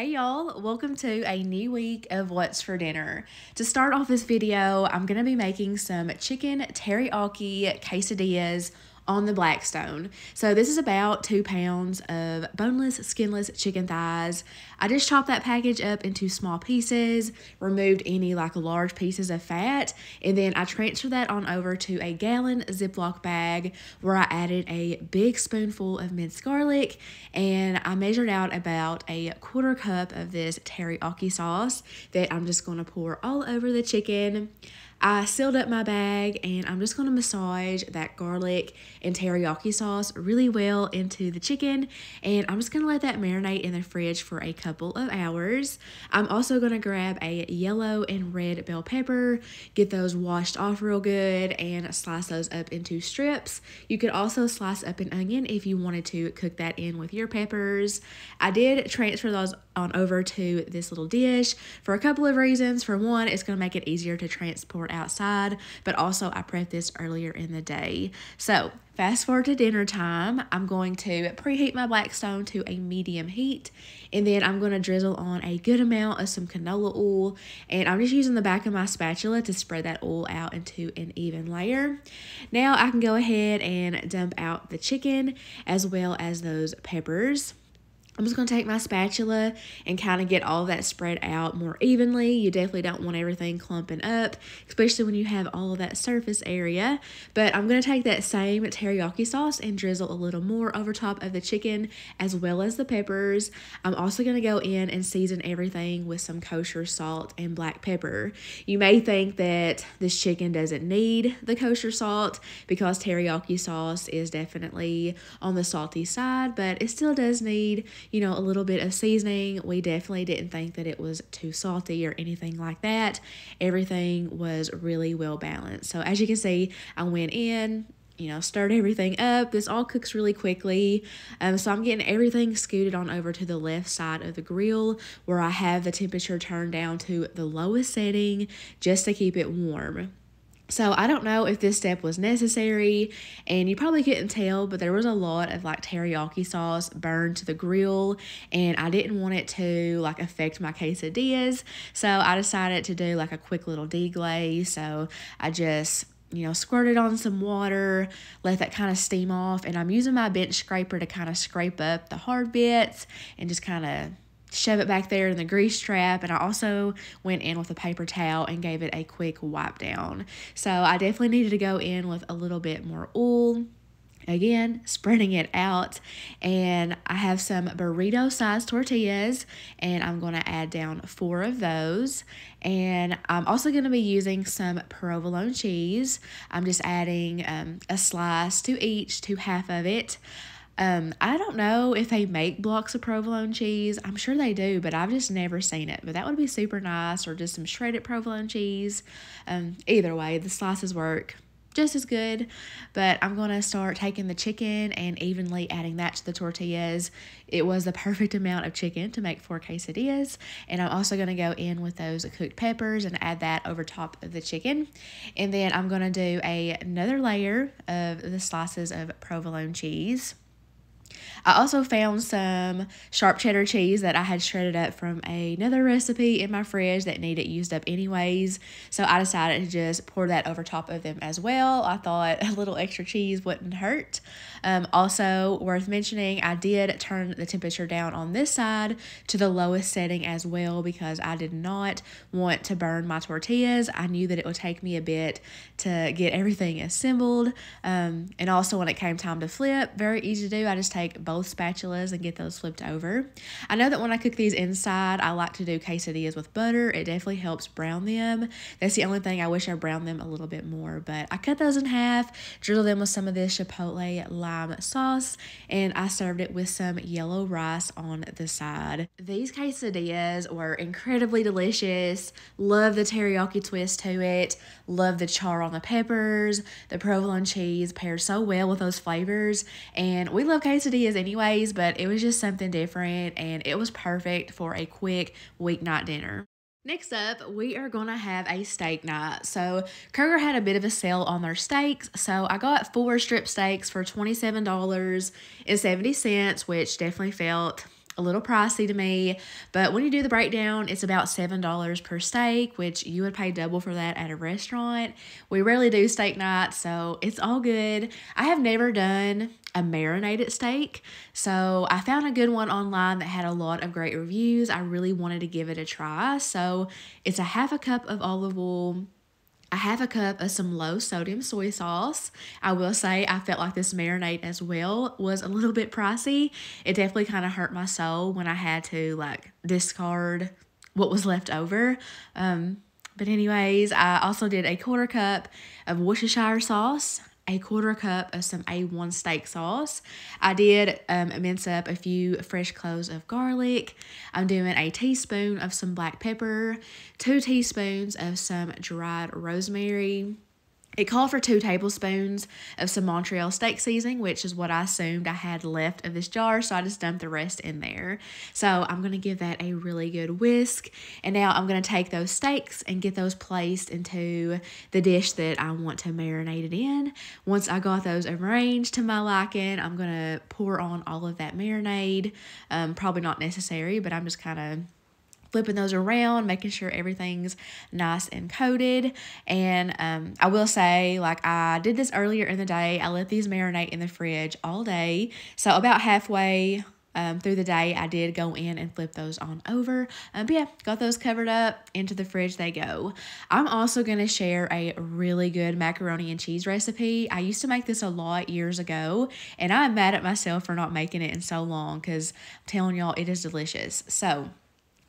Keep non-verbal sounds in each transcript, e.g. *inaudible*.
Hey y'all, welcome to a new week of What's for Dinner. To start off this video, I'm going to be making some chicken teriyaki quesadillas on the Blackstone. So this is about two pounds of boneless, skinless chicken thighs. I just chopped that package up into small pieces, removed any like large pieces of fat, and then I transferred that on over to a gallon Ziploc bag where I added a big spoonful of minced garlic and I measured out about a quarter cup of this teriyaki sauce that I'm just going to pour all over the chicken. I sealed up my bag and I'm just to massage that garlic and teriyaki sauce really well into the chicken and I'm just to let that marinate in the fridge for a couple of hours. I'm also to grab a yellow and red bell pepper, get those washed off real good and slice those up into strips. You could also slice up an onion if you wanted to cook that in with your peppers. I did transfer those on over to this little dish for a couple of reasons. For one, it's to make it easier to transport outside, but also I prepped this earlier in the day. So Fast forward to dinner time, I'm going to preheat my Blackstone to a medium heat, and then I'm going to drizzle on a good amount of some canola oil, and I'm just using the back of my spatula to spread that oil out into an even layer. Now I can go ahead and dump out the chicken as well as those peppers. I'm just going to take my spatula and kind of get all that spread out more evenly. You definitely don't want everything clumping up, especially when you have all of that surface area. But I'm going to take that same teriyaki sauce and drizzle a little more over top of the chicken as well as the peppers. I'm also going to go in and season everything with some kosher salt and black pepper. You may think that this chicken doesn't need the kosher salt because teriyaki sauce is definitely on the salty side, but it still does need you know, a little bit of seasoning. We definitely didn't think that it was too salty or anything like that. Everything was really well balanced. So as you can see, I went in, you know, stirred everything up. This all cooks really quickly. Um, so I'm getting everything scooted on over to the left side of the grill where I have the temperature turned down to the lowest setting just to keep it warm. So I don't know if this step was necessary, and you probably couldn't tell, but there was a lot of like teriyaki sauce burned to the grill, and I didn't want it to like affect my quesadillas. So I decided to do like a quick little deglaze. So I just you know, squirted on some water, let that kind of steam off, and I'm using my bench scraper to kind of scrape up the hard bits and just kind of shove it back there in the grease trap and I also went in with a paper towel and gave it a quick wipe down. So I definitely needed to go in with a little bit more oil. Again spreading it out and I have some burrito sized tortillas and I'm going to add down four of those. And I'm also going to be using some provolone cheese. I'm just adding um, a slice to each to half of it um, I don't know if they make blocks of provolone cheese. I'm sure they do, but I've just never seen it. But that would be super nice, or just some shredded provolone cheese. Um, either way, the slices work just as good. But I'm going to start taking the chicken and evenly adding that to the tortillas. It was the perfect amount of chicken to make four quesadillas. And I'm also going to go in with those cooked peppers and add that over top of the chicken. And then I'm going to do a, another layer of the slices of provolone cheese. I also found some sharp cheddar cheese that I had shredded up from another recipe in my fridge that needed used up anyways. So I decided to just pour that over top of them as well. I thought *laughs* a little extra cheese wouldn't hurt. Um, also worth mentioning, I did turn the temperature down on this side to the lowest setting as well because I did not want to burn my tortillas. I knew that it would take me a bit to get everything assembled. Um, and also when it came time to flip, very easy to do. I just take both spatulas and get those flipped over. I know that when I cook these inside, I like to do quesadillas with butter. It definitely helps brown them. That's the only thing I wish I browned them a little bit more, but I cut those in half, drizzle them with some of this chipotle lime sauce, and I served it with some yellow rice on the side. These quesadillas were incredibly delicious. Love the teriyaki twist to it. Love the char on the peppers. The provolone cheese pairs so well with those flavors, and we love quesadillas anyways, but it was just something different and it was perfect for a quick weeknight dinner. Next up, we are to have a steak night. So, Kroger had a bit of a sale on their steaks. So, I got four strip steaks for $27.70, which definitely felt a little pricey to me, but when you do the breakdown, it's about $7 per steak, which you would pay double for that at a restaurant. We rarely do steak nights, so it's all good. I have never done a marinated steak, so I found a good one online that had a lot of great reviews. I really wanted to give it a try, so it's a half a cup of olive oil I have a cup of some low sodium soy sauce. I will say I felt like this marinade as well was a little bit pricey. It definitely kind of hurt my soul when I had to like discard what was left over. Um, but anyways, I also did a quarter cup of Worcestershire sauce a quarter cup of some A1 steak sauce. I did um, mince up a few fresh cloves of garlic. I'm doing a teaspoon of some black pepper, two teaspoons of some dried rosemary, it called for two tablespoons of some Montreal steak seasoning, which is what I assumed I had left of this jar, so I just dumped the rest in there. So I'm going to give that a really good whisk. And now I'm going to take those steaks and get those placed into the dish that I want to marinate it in. Once I got those arranged to my liking, I'm going to pour on all of that marinade. Um, probably not necessary, but I'm just kind of flipping those around, making sure everything's nice and coated. And um, I will say, like, I did this earlier in the day. I let these marinate in the fridge all day. So, about halfway um, through the day, I did go in and flip those on over. Um, but yeah, got those covered up. Into the fridge they go. I'm also going to share a really good macaroni and cheese recipe. I used to make this a lot years ago, and I'm mad at myself for not making it in so long because I'm telling y'all, it is delicious. So,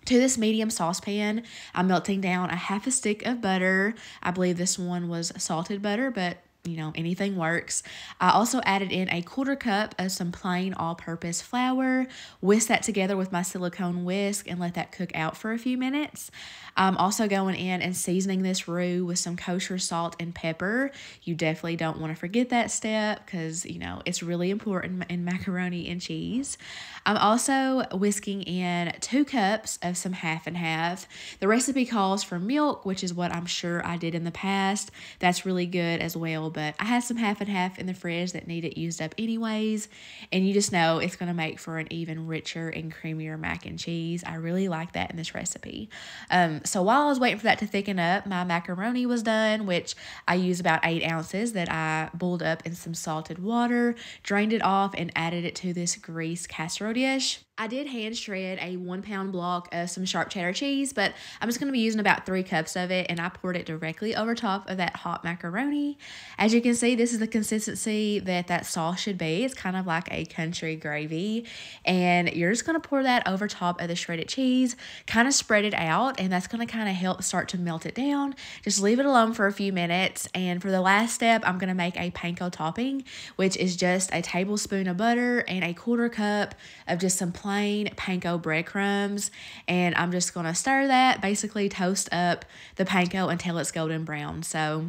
to this medium saucepan, I'm melting down a half a stick of butter. I believe this one was salted butter, but you know, anything works. I also added in a quarter cup of some plain all-purpose flour, whisk that together with my silicone whisk and let that cook out for a few minutes. I'm also going in and seasoning this roux with some kosher salt and pepper. You definitely don't want to forget that step because, you know, it's really important in macaroni and cheese. I'm also whisking in two cups of some half and half. The recipe calls for milk, which is what I'm sure I did in the past. That's really good as well but I had some half and half in the fridge that needed used up anyways. And you just know it's going to make for an even richer and creamier mac and cheese. I really like that in this recipe. Um, so while I was waiting for that to thicken up, my macaroni was done, which I use about eight ounces that I boiled up in some salted water, drained it off, and added it to this grease casserole dish. I did hand shred a one pound block of some sharp cheddar cheese, but I'm just going to be using about three cups of it and I poured it directly over top of that hot macaroni. As you can see, this is the consistency that that sauce should be. It's kind of like a country gravy and you're just going to pour that over top of the shredded cheese, kind of spread it out and that's going to kind of help start to melt it down. Just leave it alone for a few minutes and for the last step, I'm going to make a panko topping, which is just a tablespoon of butter and a quarter cup of just some plain panko breadcrumbs and I'm just going to stir that, basically toast up the panko until it's golden brown. So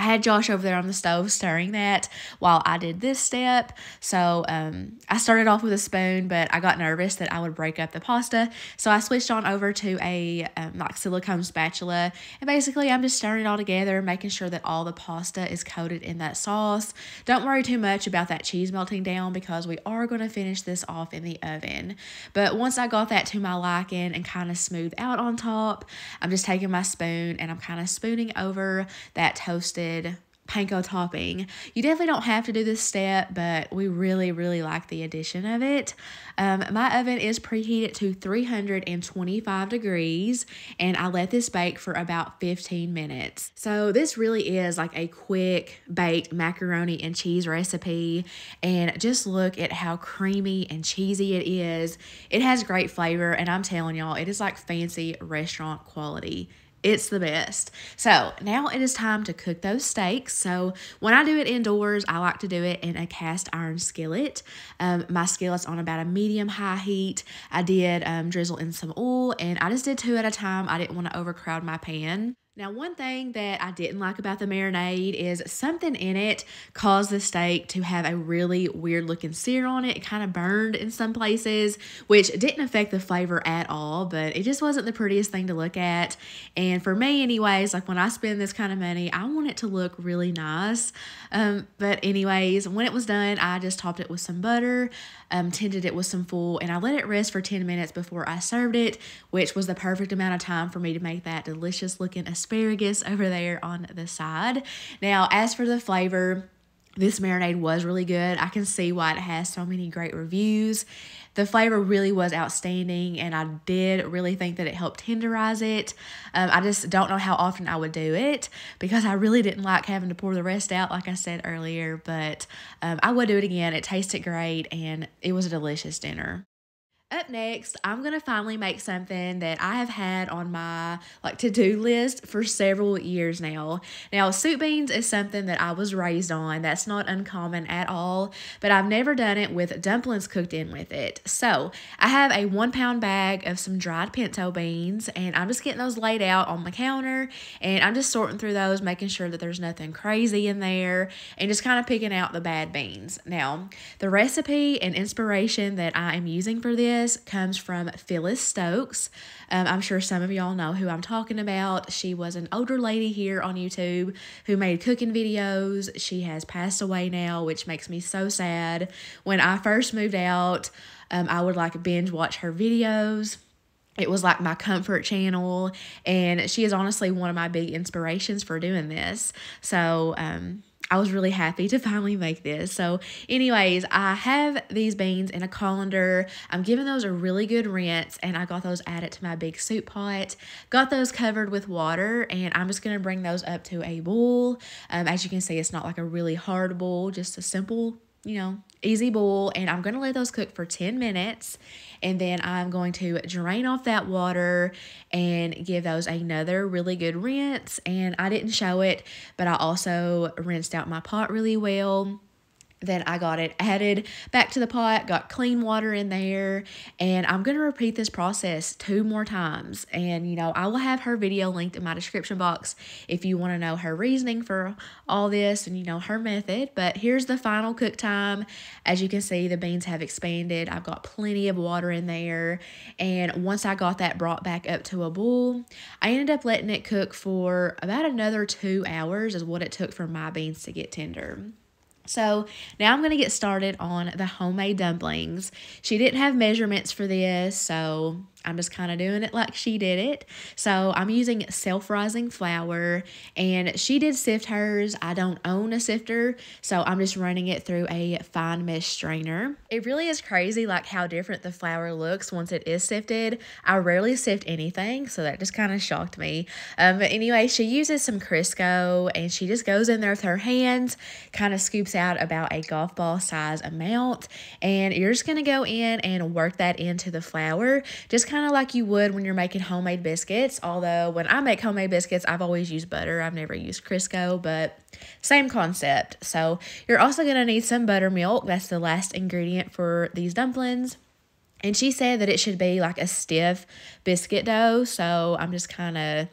I had Josh over there on the stove stirring that while I did this step. So um, I started off with a spoon, but I got nervous that I would break up the pasta. So I switched on over to a um, like silicone spatula. And basically, I'm just stirring it all together, making sure that all the pasta is coated in that sauce. Don't worry too much about that cheese melting down because we are going to finish this off in the oven. But once I got that to my liking and kind of smooth out on top, I'm just taking my spoon and I'm kind of spooning over that toasted panko topping. You definitely don't have to do this step, but we really, really like the addition of it. Um, my oven is preheated to 325 degrees, and I let this bake for about 15 minutes. So this really is like a quick baked macaroni and cheese recipe, and just look at how creamy and cheesy it is. It has great flavor, and I'm telling y'all, it is like fancy restaurant quality. It's the best. So now it is time to cook those steaks. So when I do it indoors, I like to do it in a cast iron skillet. Um, my skillet's on about a medium high heat. I did um, drizzle in some oil and I just did two at a time. I didn't want to overcrowd my pan. Now, one thing that I didn't like about the marinade is something in it caused the steak to have a really weird looking sear on it. It kind of burned in some places, which didn't affect the flavor at all, but it just wasn't the prettiest thing to look at. And for me, anyways, like when I spend this kind of money, I want it to look really nice. Um, but, anyways, when it was done, I just topped it with some butter, um, tinted it with some foil, and I let it rest for 10 minutes before I served it, which was the perfect amount of time for me to make that delicious looking asparagus over there on the side. Now, as for the flavor, this marinade was really good. I can see why it has so many great reviews. The flavor really was outstanding, and I did really think that it helped tenderize it. Um, I just don't know how often I would do it because I really didn't like having to pour the rest out, like I said earlier. But um, I would do it again. It tasted great, and it was a delicious dinner. Up next, I'm going to finally make something that I have had on my like to-do list for several years now. Now, soup beans is something that I was raised on. That's not uncommon at all, but I've never done it with dumplings cooked in with it. So, I have a 1 pound bag of some dried pinto beans and I'm just getting those laid out on the counter and I'm just sorting through those, making sure that there's nothing crazy in there and just kind of picking out the bad beans. Now, the recipe and inspiration that I am using for this this comes from Phyllis Stokes. Um, I'm sure some of y'all know who I'm talking about. She was an older lady here on YouTube who made cooking videos. She has passed away now, which makes me so sad. When I first moved out, um, I would like binge watch her videos it was like my comfort channel and she is honestly one of my big inspirations for doing this so um I was really happy to finally make this. So, anyways, I have these beans in a colander. I'm giving those a really good rinse, and I got those added to my big soup pot. Got those covered with water, and I'm just going to bring those up to a boil. Um, as you can see, it's not like a really hard bowl, just a simple, you know, easy bowl. And I'm going to let those cook for 10 minutes and then I'm going to drain off that water and give those another really good rinse. And I didn't show it, but I also rinsed out my pot really well then I got it added back to the pot, got clean water in there, and I'm going to repeat this process two more times. And, you know, I will have her video linked in my description box if you want to know her reasoning for all this and, you know, her method. But here's the final cook time. As you can see, the beans have expanded. I've got plenty of water in there. And once I got that brought back up to a boil, I ended up letting it cook for about another two hours, is what it took for my beans to get tender. So now I'm going to get started on the homemade dumplings. She didn't have measurements for this, so I'm just kind of doing it like she did it. So I'm using self-rising flour and she did sift hers. I don't own a sifter, so I'm just running it through a fine mesh strainer. It really is crazy like how different the flour looks once it is sifted. I rarely sift anything, so that just kind of shocked me. Um, but anyway, she uses some Crisco and she just goes in there with her hands, kind of scoops out about a golf ball size amount, and you're just going to go in and work that into the flour. Just kind of like you would when you're making homemade biscuits. Although when I make homemade biscuits, I've always used butter. I've never used Crisco, but same concept. So you're also going to need some buttermilk. That's the last ingredient for these dumplings. And she said that it should be like a stiff biscuit dough. So I'm just kind of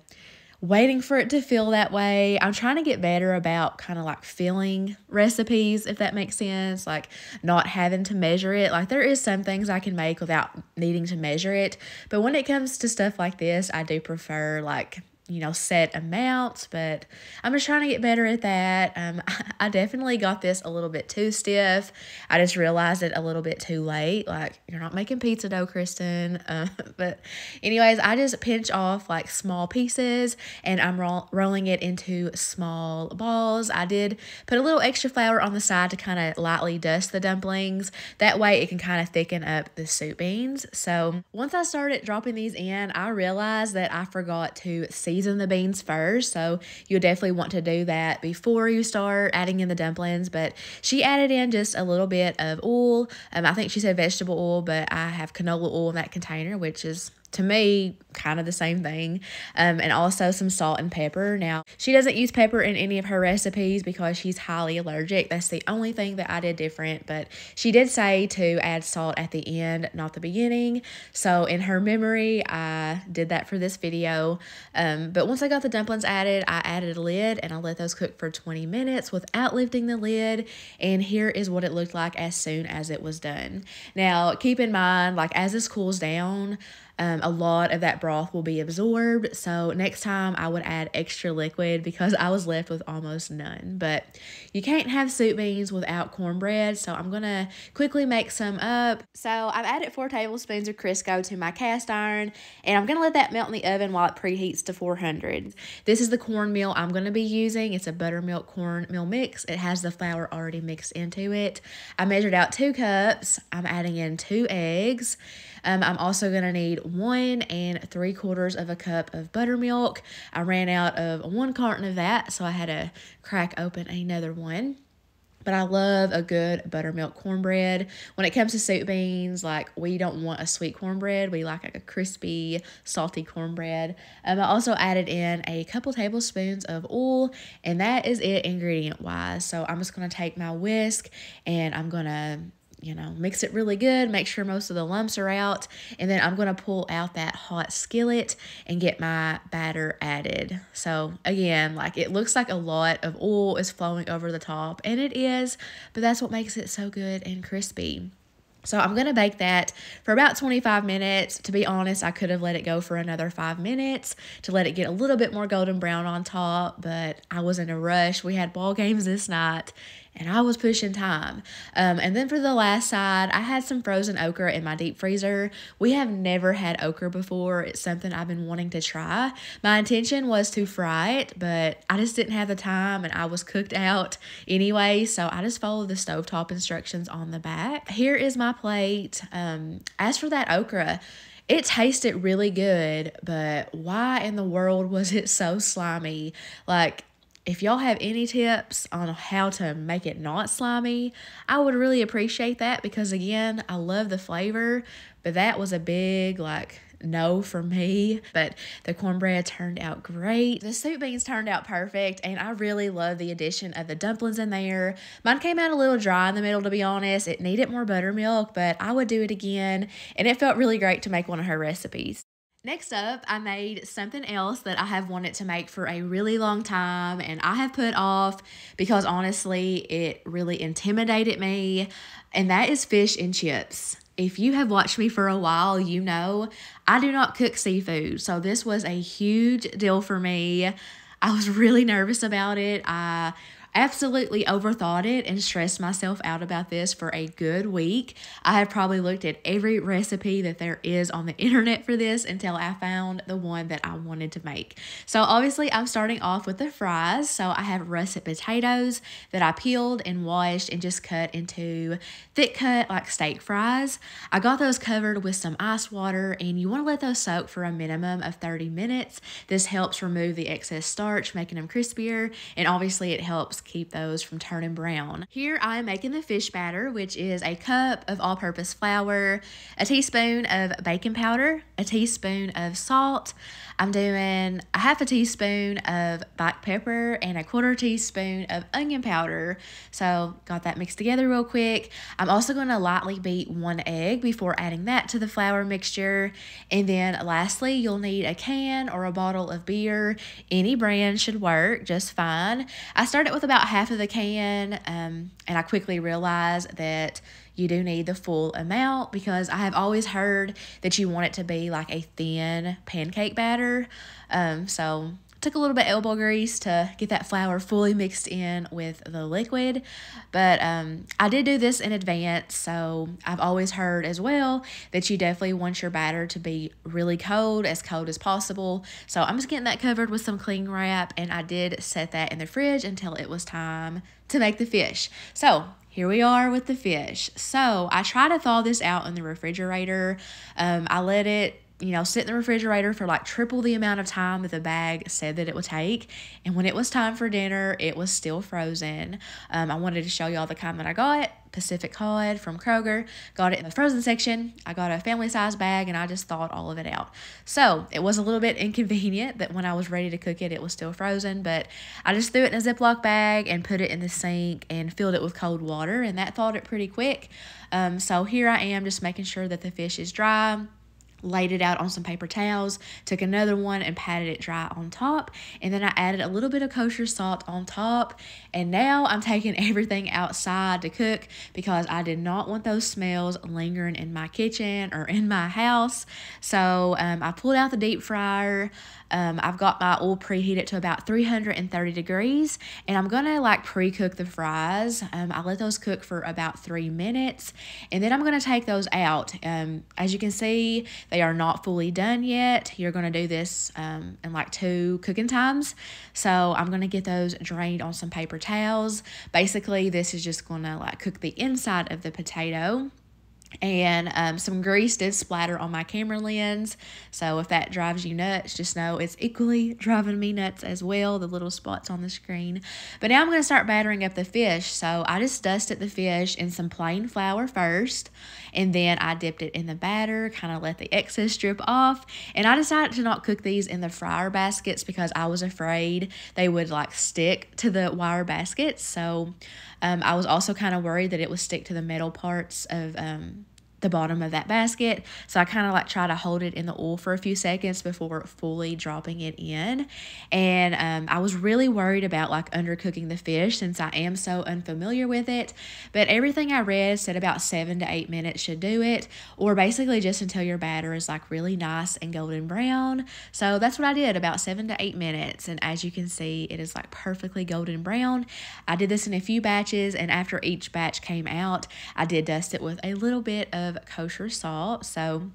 waiting for it to feel that way. I'm trying to get better about kind of like filling recipes, if that makes sense, like not having to measure it. Like there is some things I can make without needing to measure it, but when it comes to stuff like this, I do prefer like you know, set amounts, but I'm just trying to get better at that. Um, *laughs* I definitely got this a little bit too stiff. I just realized it a little bit too late. Like, you're not making pizza dough, Kristin. *laughs* Uh, but, anyways, I just pinch off like small pieces and I'm ro- rolling it into small balls. I did put a little extra flour on the side to kind of lightly dust the dumplings. That way, it can kind of thicken up the soup beans. So, once I started dropping these in, I realized that I forgot to season season the beans first. So you'll definitely want to do that before you start adding in the dumplings. But she added in just a little bit of oil. Um, I think she said vegetable oil, but I have canola oil in that container, which is to me, kind of the same thing. Um, and also some salt and pepper. Now, she doesn't use pepper in any of her recipes because she's highly allergic. That's the only thing that I did different. But she did say to add salt at the end, not the beginning. So, in her memory, I did that for this video. Um, but once I got the dumplings added, I added a lid and I let those cook for 20 minutes without lifting the lid. And here is what it looked like as soon as it was done. Now, keep in mind, like as this cools down, um, a lot of that broth will be absorbed. So next time I would add extra liquid because I was left with almost none. But you can't have soup beans without cornbread. So I'm going to quickly make some up. So I've added four tablespoons of Crisco to my cast iron and I'm going to let that melt in the oven while it preheats to 400. This is the cornmeal I'm going to be using. It's a buttermilk cornmeal mix. It has the flour already mixed into it. I measured out two cups. I'm adding in two eggs. Um, I'm also going to need one and three quarters of a cup of buttermilk. I ran out of one carton of that, so I had to crack open another one but I love a good buttermilk cornbread. When it comes to soup beans, like we don't want a sweet cornbread. We like, like a crispy, salty cornbread. Um, I also added in a couple tablespoons of oil, and that is it ingredient wise. So I'm just to take my whisk and I'm to you know, mix it really good, make sure most of the lumps are out, and then I'm going to pull out that hot skillet and get my batter added. So again, like it looks like a lot of oil is flowing over the top, and it is, but that's what makes it so good and crispy. So I'm going to bake that for about 25 minutes. To be honest, I could have let it go for another five minutes to let it get a little bit more golden brown on top, but I was in a rush. We had ball games this night and I was pushing time. Um, and then for the last side, I had some frozen okra in my deep freezer. We have never had okra before. It's something I've been wanting to try. My intention was to fry it, but I just didn't have the time and I was cooked out anyway. So I just followed the stovetop instructions on the back. Here is my plate. Um, as for that okra, it tasted really good, but why in the world was it so slimy? Like, if y'all have any tips on how to make it not slimy, I would really appreciate that because again, I love the flavor, but that was a big like no for me. But the cornbread turned out great. The soup beans turned out perfect, and I really love the addition of the dumplings in there. Mine came out a little dry in the middle, to be honest. It needed more buttermilk, but I would do it again, and it felt really great to make one of her recipes. Next up, I made something else that I have wanted to make for a really long time and I have put off because honestly, it really intimidated me, and that is fish and chips. If you have watched me for a while, you know I do not cook seafood, so this was a huge deal for me. I was really nervous about it. I absolutely overthought it and stressed myself out about this for a good week. I have probably looked at every recipe that there is on the *laughs* internet for this until I found the one that I wanted to make. So obviously I'm starting off with the fries. So I have russet potatoes that I peeled and washed and just cut into thick cut like steak fries. I got those covered with some ice water and you want to let those soak for a minimum of 30 minutes. This helps remove the excess starch, making them crispier, and obviously it helps keep those from turning brown. Here I am making the fish batter, which is a cup of all-purpose flour, a teaspoon of baking powder, a teaspoon of salt. I'm doing a half a teaspoon of black pepper and a quarter teaspoon of onion powder. So got that mixed together real quick. I'm also going to lightly beat one egg before adding that to the flour mixture. And then lastly, you'll need a can or a bottle of beer. Any brand should work just fine. I started with about half of the can um, and I quickly realized that you do need the full amount because I have always heard that you want it to be like a thin pancake batter. Um, so took a little bit elbow grease to get that flour fully mixed in with the liquid but um, i did do this in advance so i've always heard as well that you definitely want your batter to be really cold as cold as possible so i'm just getting that covered with some cling wrap and i did set that in the fridge until it was time to make the fish so here we are with the fish. So I try to thaw this out in the refrigerator. Um, I let it you know, sit in the refrigerator for like triple the amount of time that the bag said that it would take. And when it was time for dinner, it was still frozen. Um, I wanted to show y'all the kind that I got. Pacific Cod from Kroger. Got it in the frozen section. I got a family size bag and I just thawed all of it out. So it was a little bit *laughs* inconvenient that when I was ready to cook it, it was still frozen, but I just threw it in a Ziploc bag and put it in the sink and filled it with cold water and that thawed it pretty quick. Um, so here I am just making sure that the fish is dry laid it out on some paper towels, took another one and patted it dry on top, and then I added a little bit of kosher salt on top. And now I'm taking *laughs* everything outside to cook because I did not want those smells lingering in my kitchen or in my house. So um, I pulled out the deep fryer. Um, I've got my oil preheated to about 330 degrees, and I'm gonna like pre-cook the fries. Um, I let those cook for about three minutes, and then I'm gonna take those out. Um, as you can see, they are not fully done yet. You're gonna do this um, in like two cooking times. So I'm gonna get those drained on some paper towels. Basically, this is just gonna like cook the inside of the potato and um, some grease did splatter on my camera lens. So if that drives you nuts just know it's equally *laughs* driving me nuts as well the little spots on the screen. But now i'm going to start battering up the fish. So i just dusted the fish in some plain flour first and then i dipped it in the batter kind of let the excess drip off. And i decided to not cook these in the fryer baskets because i was afraid they would like stick to the wire baskets. So um, I was also kind of worried that it would stick to the metal parts of um, the bottom of that basket. So I kind of like try to hold it in the oil for a few seconds before fully dropping it in. And um, I was really worried about like undercooking the fish since I am so unfamiliar with it. But everything I read said about seven to eight minutes should do it, or basically just until your batter is like really nice and golden brown. So that's what I did about seven to eight minutes. And as you can see, it is like perfectly golden brown. I did this in a few batches, and after each batch came out, I did dust it with a little bit of of kosher salt. So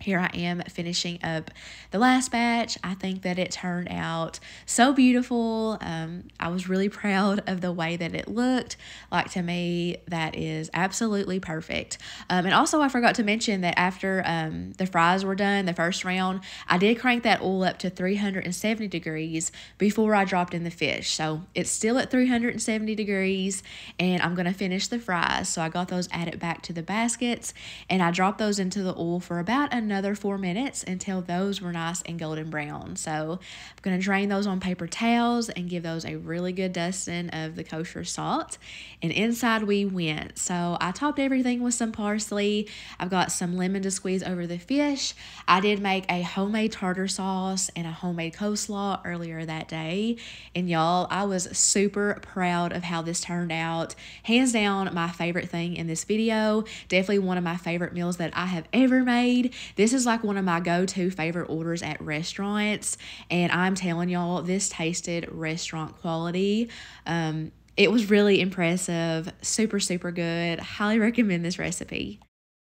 here I am finishing up the last batch. I think that it turned out so beautiful. Um, I was really proud of the way that it looked. Like to me, that is absolutely perfect. Um, and also, I forgot to mention that after um, the fries were done, the first round, I did crank that oil up to 370 degrees before I dropped in the fish. So it's still at 370 degrees, and I'm going to finish the fries. So I got those added back to the baskets, and I dropped those into the oil for about a another four minutes until those were nice and golden brown. So I'm going to drain those on paper towels and give those a really good dusting of the kosher salt. And inside we went. So I topped everything with some parsley. I've got some lemon to squeeze over the fish. I did make a homemade tartar sauce and a homemade coleslaw earlier that day. And y'all, I was super proud of how this turned out. Hands down, my favorite thing in this video. Definitely one of my favorite meals that I have ever made. This is like one of my go to favorite orders at restaurants. And I'm telling y'all, this tasted restaurant quality. Um, it was really impressive, super, super good. Highly recommend this recipe.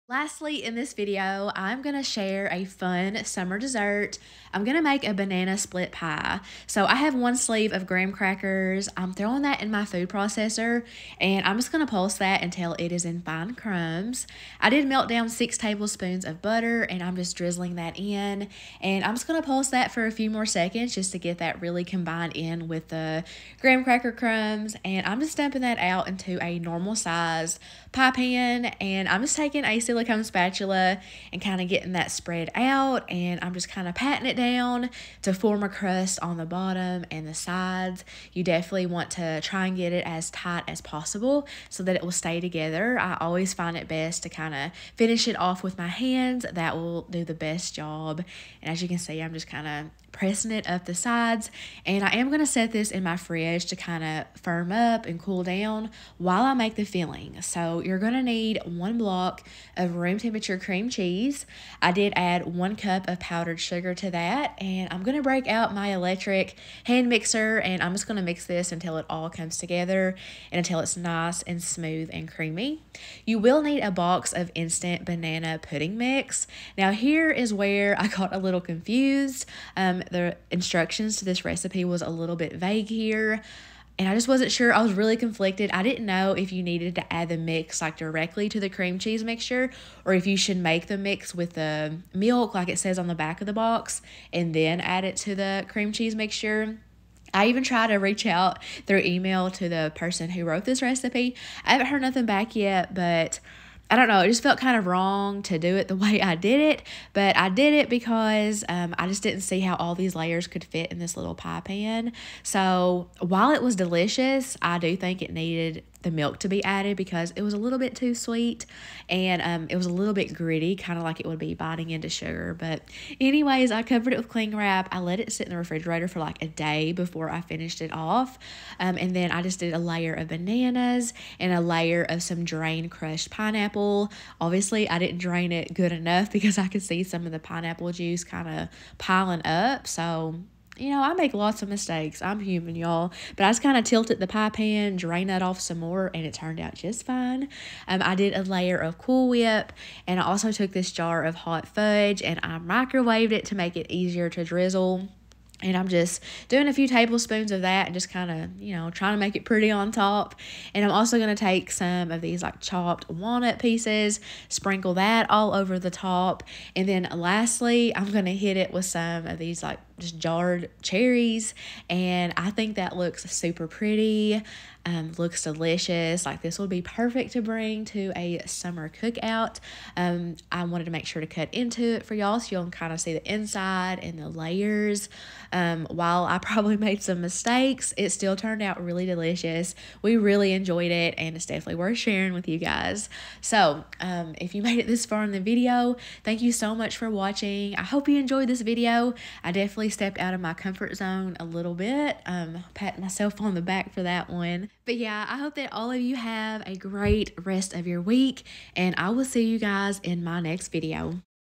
Lastly, in this video, I'm to share a fun summer dessert. I'm to make a banana split pie. So I have one sleeve of graham crackers. I'm throwing that in my food processor and I'm just to pulse that until it is in fine crumbs. I did melt down six tablespoons of butter and I'm just drizzling that in. And I'm just to pulse that for a few more seconds just to get that really combined in with the graham cracker crumbs. And I'm just dumping that out into a normal size pie pan and I'm just taking a silicone spatula and kind of getting that spread out and I'm just kind of patting it down to form a crust on the bottom and the sides. You definitely want to try and get it as tight as possible so that it will stay together. I always find it best to kind of finish it off with my hands. That will do the best job. And as you can see, I'm just kind of pressing it up the sides. And I am going to set this in my fridge to kind of firm up and cool down while I make the filling. So you're going to need one block of room temperature cream cheese. I did add one cup of powdered sugar to that. And I'm going to break out my electric hand mixer and I'm just going to mix this until it all comes together and until it's nice and smooth and creamy. You will need a box of instant banana pudding mix. Now here is where I got a little confused. Um, the instructions to this recipe was a little bit vague here and I just wasn't sure. I was really conflicted. I didn't know if you needed to add the mix like directly to the cream cheese mixture or if you should make the mix with the milk like it says on the back of the box and then add it to the cream cheese mixture. I even tried to reach out through email to the person who wrote this recipe. I haven't heard nothing back yet, but I don't know, it just felt kind of wrong to do it the *laughs* way I did it, but I did it because um, I just didn't see how all these layers could fit in this little pie pan. So while it was delicious, I do think it needed the milk to be added because it was a little bit too sweet and um, it was a little bit gritty, kind of like it would be biting into sugar. But, anyways, I covered it with cling wrap. I let it sit in the refrigerator for like a day before I finished it off. Um, and then I just did a layer of bananas and a layer of some drained crushed pineapple. Obviously, I didn't drain it good enough because I could see some of the pineapple juice kind of piling up. So, you know, I make lots of mistakes. I'm human, y'all. But I just kind of tilted the pie pan, drained that off some more, and it turned out just fine. Um, I did a layer of Cool Whip, and I also took this jar of hot fudge and I microwaved it to make it easier to drizzle. And I'm just doing a few tablespoons of that and just kind of, you know, trying to make it pretty on top. And I'm also going to take some of these like chopped walnut pieces, sprinkle that all over the top. And then lastly, I'm going to hit it with some of these like just jarred cherries. And I think that looks super pretty um, looks delicious. Like this would be perfect to bring to a summer cookout. Um, I wanted to make sure to cut into it for y'all so y'all can kind of see the inside and the layers. Um, while I *laughs* probably made some mistakes, it still turned out really delicious. We really enjoyed it and it's definitely worth sharing with you guys. So um, if you *laughs* made it this far in the video, thank you so much for watching. I hope you enjoyed this video. I stepped out of my comfort zone a little bit. Um, pat myself on the back for that one. But yeah, I hope that all of you have a great rest of your week, and I will see you guys in my next video.